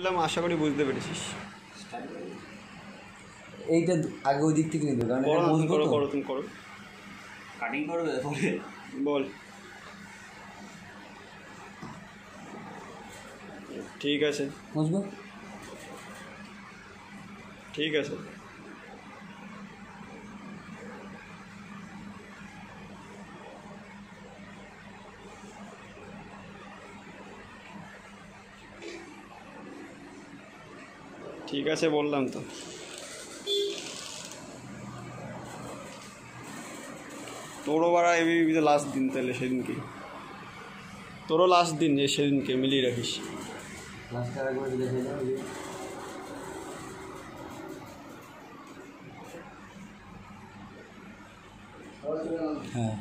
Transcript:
বললাম আশা করি বুঝতে পেরেছিস। এইটা আগে ওই দিক থেকে নিতে কারণ করো এটা না, করো করো তুমি করো। কাটিং করবে পরে? বল। ঠিক আছে। বুঝব? ঠিক আছে। ঠিক আছে বললাম তো। তোরও বাড়া এবি লাস্ট দিন তাহলে সেদিনকে। তোরও লাস্ট দিন যে সেদিনকে মিলিয়ে রাখিস। হ্যাঁ।